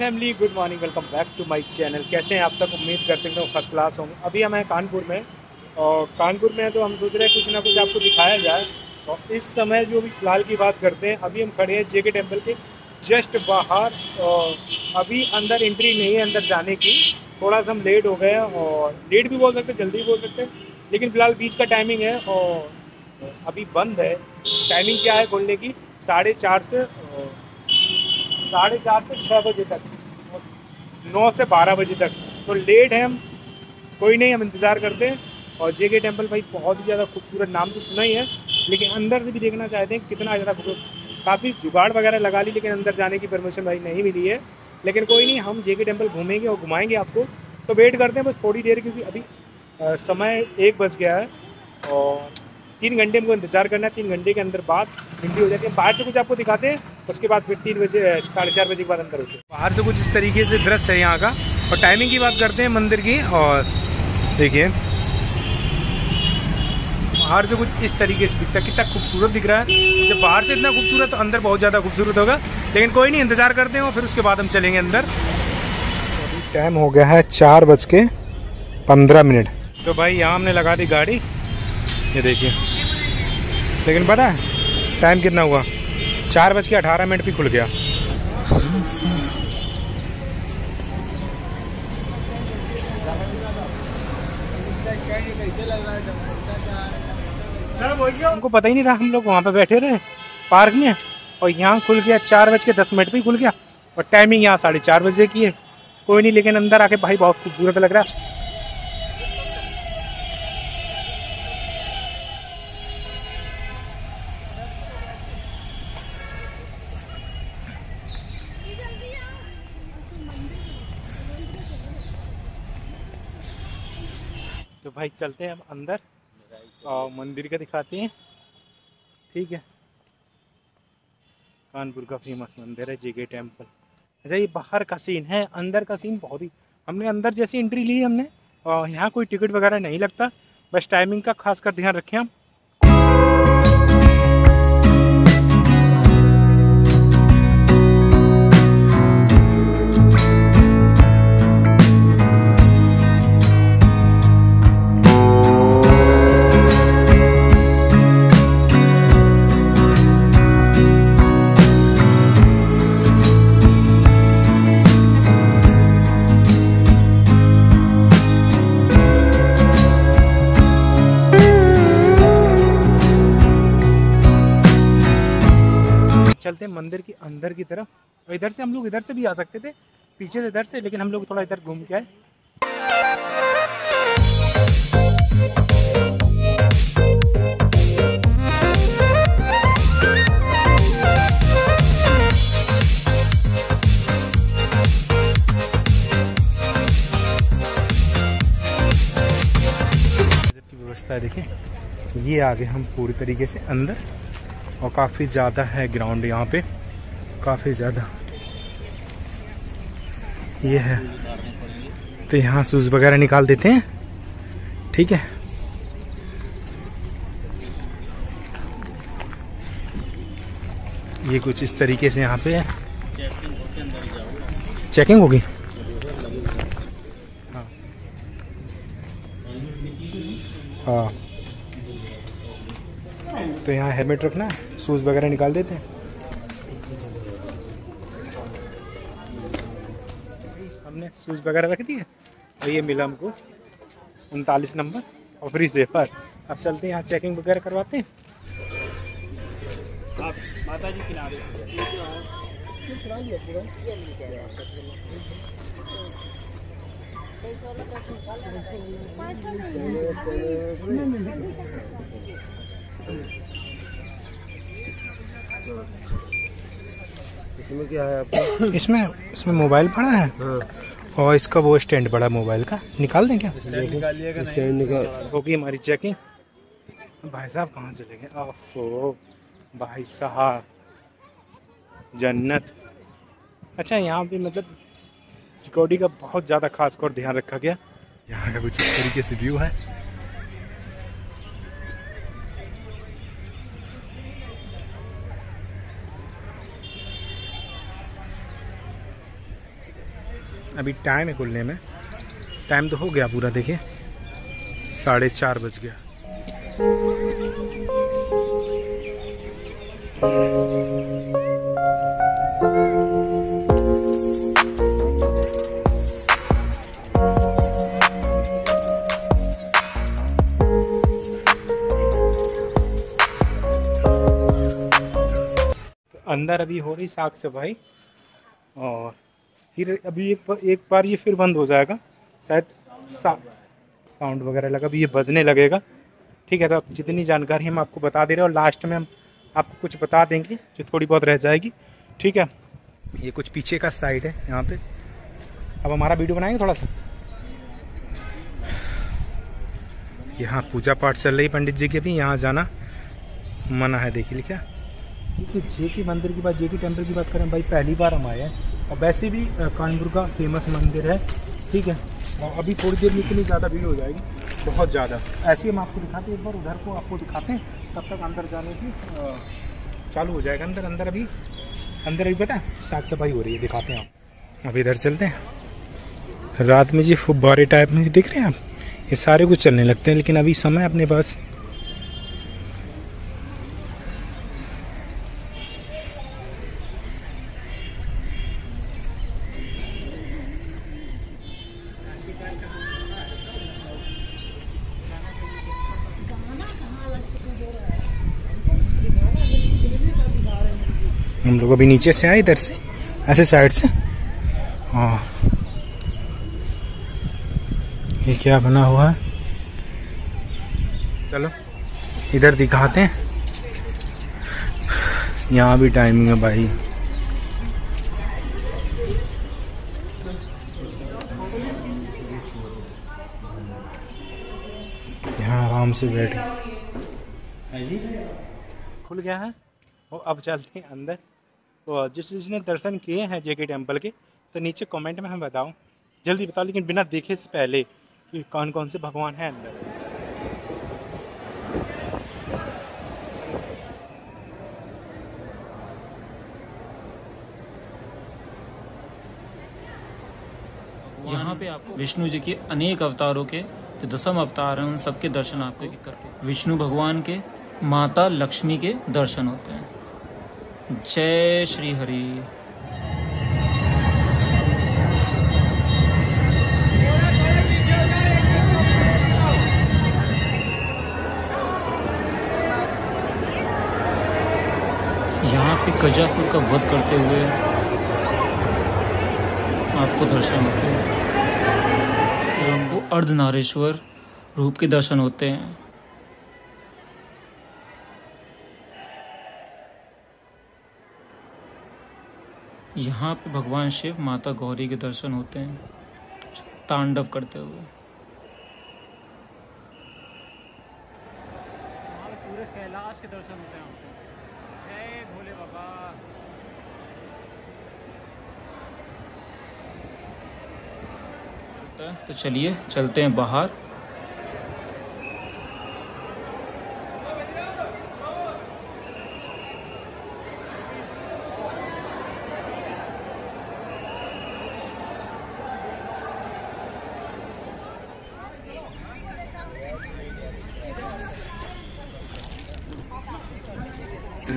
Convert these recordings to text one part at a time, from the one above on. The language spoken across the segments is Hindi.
Family good morning welcome back to my channel कैसे हैं आप सब? उम्मीद करते हैं फ़र्स्ट क्लास होंगे। अभी हम हैं कानपुर में, और कानपुर में तो हम सोच रहे हैं कुछ ना कुछ आपको दिखाया जाए। और इस समय जो भी फ़िलहाल की बात करते हैं, अभी हम खड़े हैं जे के टेंपल के जस्ट बाहर, और अभी अंदर एंट्री नहीं है अंदर जाने की। थोड़ा सा हम लेट हो गए हैं, और लेट भी बोल सकते जल्दी बोल सकते हैं, लेकिन फ़िलहाल बीच का टाइमिंग है, और अभी बंद है। टाइमिंग क्या है खोलने की? साढ़े चार से साढ़े चार से छः बजे तक, नौ से बारह बजे तक। तो लेट है हम, कोई नहीं, हम इंतज़ार करते हैं। और जे के टेंपल भाई बहुत ही ज़्यादा खूबसूरत, नाम तो सुना ही है, लेकिन अंदर से भी देखना चाहते हैं कितना ज़्यादा काफ़ी जुगाड़ वगैरह लगा ली, लेकिन अंदर जाने की परमिशन भाई नहीं मिली है। लेकिन कोई नहीं, हम जे के टेंपल घूमेंगे और घुमाएँगे आपको। तो वेट करते हैं, बस थोड़ी देर, क्योंकि अभी समय एक बज गया है। और तीन घंटे हमको इंतज़ार करना है तीन घंटे के अंदर बाद हिंदी हो जाती है। बाहर से कुछ आपको दिखाते हैं उसके बाद फिर तीन बजे साढ़े चार बजे के बाद अंदर होते हैं। बाहर से कुछ इस तरीके से दृश्य है यहाँ का। और टाइमिंग की बात करते हैं मंदिर की और देखिए। बाहर से कुछ इस तरीके से दिखता है कितना खूबसूरत दिख रहा है। जब बाहर से इतना खूबसूरत तो अंदर बहुत ज़्यादा खूबसूरत होगा। लेकिन कोई नहीं इंतज़ार करते हैं और फिर उसके बाद हम चलेंगे अंदर। टाइम हो गया है चार बज के पंद्रह मिनट। तो भाई यहाँ हमने लगा दी गाड़ी। ये देखिए। लेकिन पता है टाइम कितना हुआ? चार बज के अठारह मिनट भी खुल गया। हमको पता ही नहीं था, हम लोग वहाँ पे बैठे रहे, पार्क में, और यहाँ खुल गया, चार बज के दस मिनट भी खुल गया, और टाइमिंग यहाँ साढ़े चार बजे की है। कोई नहीं, लेकिन अंदर आके भाई बहुत खूबसूरत लग रहा है। तो भाई चलते हैं हम अंदर। और मंदिर का दिखाते हैं। ठीक है। कानपुर का फ़ेमस मंदिर है जेके टेंपल अच्छा ये बाहर का सीन है, अंदर का सीन बहुत ही हमने अंदर जैसी एंट्री ली हमने। और यहाँ कोई टिकट वगैरह नहीं लगता। बस टाइमिंग का खास कर ध्यान रखें हम। चलते हैं मंदिर के अंदर की तरफ़। और इधर से हम लोग इधर से भी आ सकते थे, पीछे से इधर से, लेकिन हम लोग थोड़ा इधर घूम के आए। व्यवस्था है देखिए ये आ गए हम पूरी तरीके से अंदर और काफ़ी ज़्यादा है ग्राउंड यहाँ पे। काफ़ी ज़्यादा। ये है। तो यहाँ सूज वगैरह निकाल देते हैं। ठीक है। ये कुछ इस तरीके से यहाँ पे चेकिंग होगी। हाँ। हाँ। तो यहाँ हेलमेट रखना है, शूज़ वगैरह निकाल देते हैं। हमने शूज़ वगैरह रख दिए और ये मिला हमको उनतालीस नंबर और फ्री सेफर अब चलते हैं, यहाँ चेकिंग वगैरह करवाते हैं। आप माता जी किनारे इसमें क्या है आपको? इसमें इसमें मोबाइल पड़ा है? और इसका वो स्टैंड पड़ा मोबाइल का। निकाल दें क्या? स्टैंड निकाल। होगी हमारी चेकिंग भाई साहब कहाँ चले गए? ओहो भाई साहब। जन्नत। अच्छा यहाँ पे मतलब सिक्योरिटी का बहुत ज़्यादा खास कर ध्यान रखा गया। यहाँ का कुछ इस तरीके से व्यू है। अभी टाइम है खुलने में। टाइम तो हो गया पूरा, देखिए। साढ़े चार बज गया। अंदर अभी हो रही साग सफ़ाई और फिर अभी एक एक बार ये फिर बंद हो जाएगा। शायद साउंड वगैरह लगा, अभी ये बजने लगेगा। ठीक है तो अब जितनी जानकारी हम आपको बता दे रहे हैं और लास्ट में हम आपको कुछ बता देंगे जो थोड़ी बहुत रह जाएगी। ठीक है? ये कुछ पीछे का साइड है यहाँ पे। अब हमारा वीडियो बनाएँगे थोड़ा सा? यहाँ पूजा पाठ चल रही पंडित जी की अभी, यहाँ जाना मना है देखिए लिखा देखिए, जे के मंदिर की बात, जे के टेंपल की बात करें, भाई पहली बार हम आए हैं। और वैसे भी कानपुर का फ़ेमस मंदिर है, ठीक है? और अभी थोड़ी देर में इतनी ज़्यादा भीड़ हो जाएगी, बहुत ज़्यादा। ऐसे ही हम आपको दिखाते हैं एक बार, उधर को आपको दिखाते हैं, तब तक अंदर जाने की चालू हो जाएगा अंदर अंदर अभी अंदर अभी पता है, साफ़ सफ़ाई हो रही है, दिखाते हैं आप। अब इधर चलते हैं। रात में जी फुब्बारे टाइप में दिख रहे हैं आप? ये सारे कुछ चलने लगते हैं, लेकिन अभी समय अपने पास हम लोग अभी नीचे से आए इधर से, ऐसे साइड से। हाँ। ये क्या बना हुआ है? चलो, इधर दिखाते हैं। यहाँ भी टाइमिंग है भाई। यहाँ आराम से बैठ खुल गया है? और अब चलते हैं अंदर। जिस जिसने दर्शन किए हैं जेके टेंपल के तो नीचे कमेंट में हम बताओ जल्दी बताओ, लेकिन बिना देखे से पहले कि कौन कौन से भगवान हैं अंदर। यहाँ पे आपको विष्णु जी के अनेक अवतारों के, जो दसम अवतार हैं, उन सबके दर्शन आपको करके। विष्णु भगवान के, माता लक्ष्मी के दर्शन होते हैं। जय श्री हरि। यहाँ पे कजासुर का वध करते हुए आपको दर्शन होते हैं। तो आपको अर्धनारेश्वर रूप के दर्शन होते हैं। यहाँ पे भगवान शिव माता गौरी के दर्शन होते हैं तांडव करते हुए। पूरे कैलाश के दर्शन होते हैं आपको जय भोले बाबा। तो चलिए चलते हैं बाहर। तो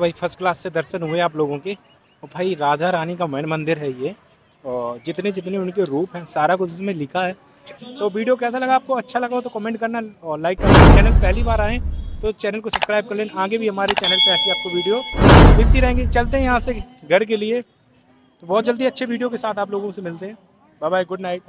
भाई फ़र्स्ट क्लास से दर्शन हुए आप लोगों के। और भाई, राधा रानी का मैन मंदिर है ये। जितने जितने उनके रूप हैं, सारा कुछ उसमें लिखा है। तो वीडियो कैसा लगा आपको? अच्छा लगा हो तो कमेंट करना और लाइक करना। चैनल पहली बार आए तो चैनल को सब्सक्राइब कर लेना। आगे भी हमारे चैनल पर ऐसी आपको वीडियो मिलती रहेंगी। चलते हैं यहाँ से घर के लिए। तो बहुत जल्दी अच्छे वीडियो के साथ आप लोगों से मिलते हैं। Bye bye good night